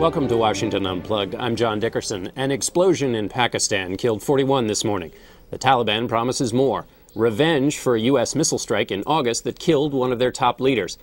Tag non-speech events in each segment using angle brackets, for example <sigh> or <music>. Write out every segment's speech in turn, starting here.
Welcome to Washington Unplugged. I'm John Dickerson. An explosion in Pakistan killed 41 this morning. The Taliban promises more revenge for a U.S. missile strike in August that killed one of their top leaders.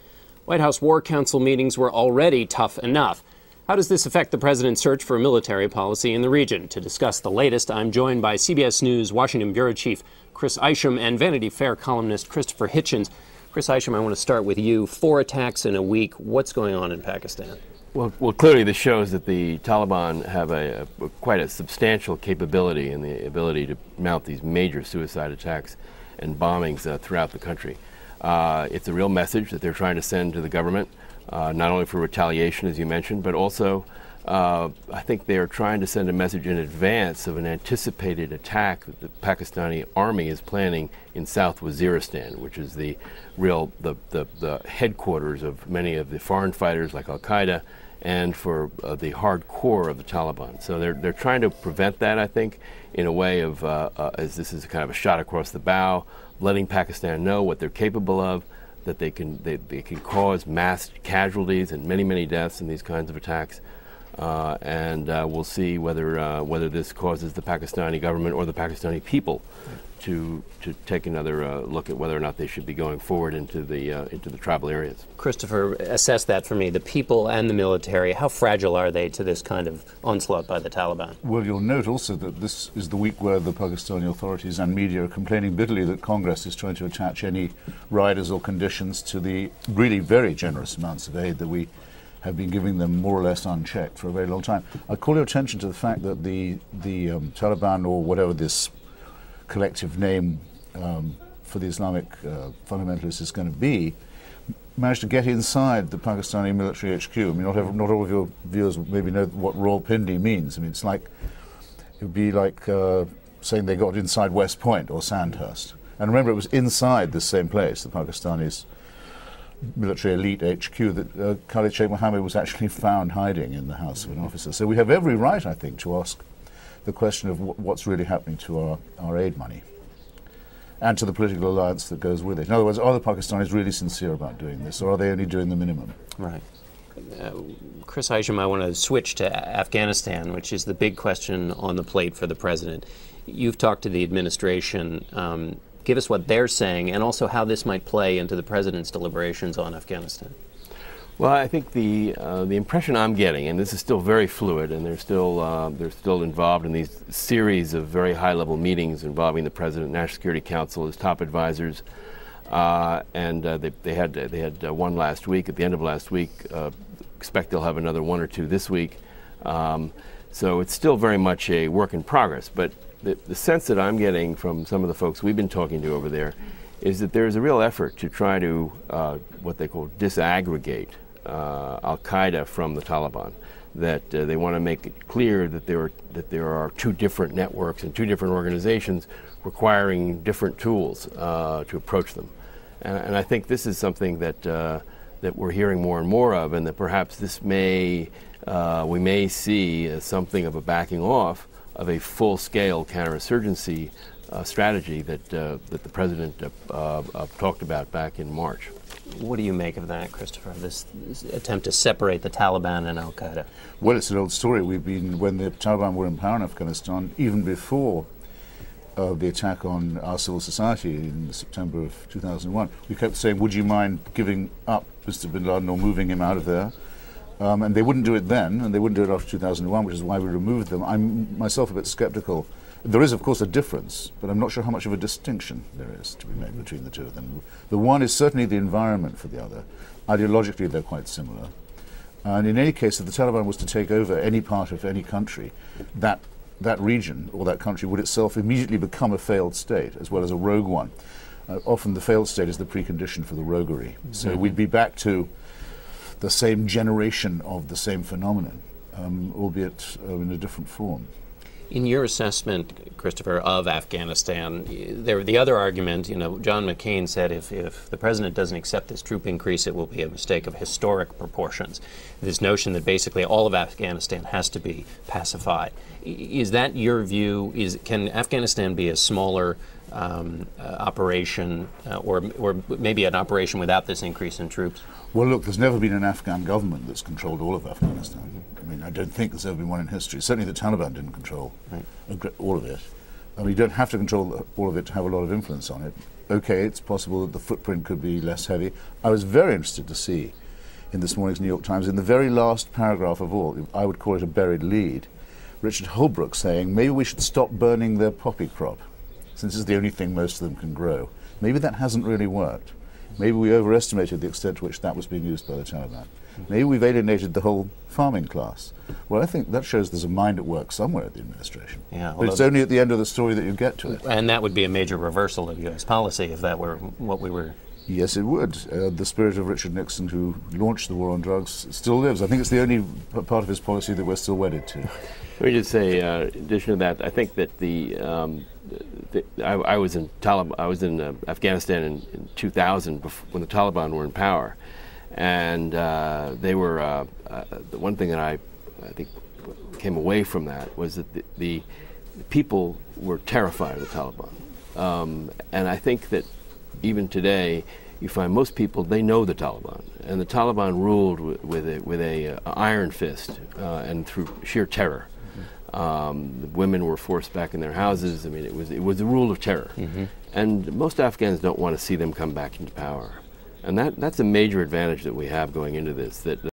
White House War Council meetings were already tough enough. How does this affect the president's search for military policy in the region? To discuss the latest, I'm joined by CBS News Washington Bureau Chief Chris Isham and Vanity Fair columnist Christopher Hitchens. Chris Isham, I want to start with you. Four attacks in a week. What's going on in Pakistan? Well, well, clearly this shows that the Taliban have a, a, quite a substantial capability in the ability to mount these major suicide attacks and bombings uh, throughout the country. Uh, it's a real message that they're trying to send to the government uh, not only for retaliation, as you mentioned, but also uh, I think they are trying to send a message in advance of an anticipated attack that the Pakistani army is planning in South Waziristan, which is the real the, the, the headquarters of many of the foreign fighters like Al Qaeda and for uh, the hardcore of the Taliban. So they're, they're trying to prevent that, I think, in a way of, uh, uh, as this is kind of a shot across the bow, letting Pakistan know what they're capable of, that they can they, they can cause mass casualties and many many deaths in these kinds of attacks. Uh, and uh, we'll see whether uh, whether this causes the Pakistani government or the Pakistani people to to take another uh, look at whether or not they should be going forward into the uh, into the tribal areas. Christopher, assess that for me. The people and the military, how fragile are they to this kind of onslaught by the Taliban? Well, you'll note also that this is the week where the Pakistani authorities and media are complaining bitterly that Congress is trying to attach any riders or conditions to the really very generous amounts of aid that we have been giving them more or less unchecked for a very long time. I call your attention to the fact that the the um, Taliban or whatever this collective name um, for the Islamic uh, fundamentalists is going to be, managed to get inside the Pakistani military HQ. I mean, not, not all of your viewers maybe know what Rawalpindi means. I mean, it's like, it would be like uh, saying they got inside West Point or Sandhurst. And remember, it was inside this same place, the Pakistanis' military elite HQ, that uh, Khalid Sheikh Mohammed was actually found hiding in the house of an officer. So we have every right, I think, to ask the question of what's really happening to our, our aid money and to the political alliance that goes with it. In other words, are the Pakistanis really sincere about doing this, or are they only doing the minimum? Right. Uh, Chris Isham, I want to switch to Afghanistan, which is the big question on the plate for the president. You've talked to the administration. Um, give us what they're saying and also how this might play into the president's deliberations on Afghanistan. Well, I think the uh, the impression I'm getting, and this is still very fluid, and they're still uh, they're still involved in these series of very high-level meetings involving the president, National Security Council, his top advisors, uh, and uh, they, they had they had uh, one last week. At the end of last week, uh, expect they'll have another one or two this week. Um, so it's still very much a work in progress. But the, the sense that I'm getting from some of the folks we've been talking to over there is that there's a real effort to try to what they call disaggregate Al Qaeda from the Taliban. That uh, they want to make it clear that there are that there are two different networks and two different organizations requiring different tools uh, to approach them. And, and, I think this is something that uh, that we're hearing more and more of, and that perhaps this may uh, we may see something of a backing off of a full-scale counterinsurgency uh, strategy that uh, that the president uh, talked about back in March. What do you make of that, Christopher? This, this attempt to separate the Taliban and Al Qaeda? Well, it's an old story. We've been when the Taliban were in power in Afghanistan, even before uh, the attack on our civil society in September of 2001. We kept saying, "Would you mind giving up Mr. Bin Laden or moving him out of there?" Um, and they wouldn't do it then, and they wouldn't do it after 2001, which is why we removed them. I'm myself a bit sceptical there is, of course, a difference, but I'm not sure how much of a distinction there is to be made between the two of them. The one is certainly the environment for the other. Ideologically, they're quite similar. And in any case, if the Taliban was to take over any part of any country, that, that region or that country would itself immediately become a failed state, as well as a rogue one. Uh, often the failed state is the precondition for the roguery. Mm-hmm. So we'd be back to the same generation of the same phenomenon, um, albeit uh, in a different form. In your assessment, Christopher, of Afghanistan, there the other argument, you know, John McCain said if, if the president doesn't accept this troop increase, it will be a mistake of historic proportions. This notion that basically all of Afghanistan has to be pacified. Is that your view? Is can Afghanistan be a smaller um, uh, operation, uh, or, or maybe an operation without this increase in troops? Well, look, there's never been an Afghan government that's controlled all of Afghanistan. I mean, I don't think there's ever been one in history. Certainly, the Taliban didn't control right. all of it. I mean, you don't have to control all of it to have a lot of influence on it. Okay, it's possible that the footprint could be less heavy. I was very interested to see in this morning's New York Times, in the very last paragraph of all, I would call it a buried lead, Richard Holbrooke saying maybe we should stop burning their poppy crop, since it's the only thing most of them can grow. Maybe that hasn't really worked. Maybe we overestimated the extent to which that was being used by the Taliban. Maybe we've alienated the whole farming class. Well, I think that shows there's a mind at work somewhere at the administration. Yeah, but it's only at the end of the story that you get to it. And that would be a major reversal of U.S. policy if that were what we were Yes, it would. Uh, the spirit of Richard Nixon, who launched the war on drugs, still lives. I think it's the only part of his policy that we're still wedded to. <laughs> Let me just say, uh, in addition to that, I think that the, um, the I, I, was in Talib- I was in uh, Afghanistan in, in 2000 when the Taliban were in power, and uh, they were uh, uh, the one thing that I I think came away from that was that the, the people were terrified of the Taliban, um, and I think that even today, you find most people they know the Taliban, and the Taliban ruled with, with a with a uh, iron fist uh, and through sheer terror. Mm-hmm. Um, women were forced back in their houses. I mean, it was it was the rule of terror, mm-hmm. and most Afghans don't want to see them come back into power, and that that's a major advantage that we have going into this. That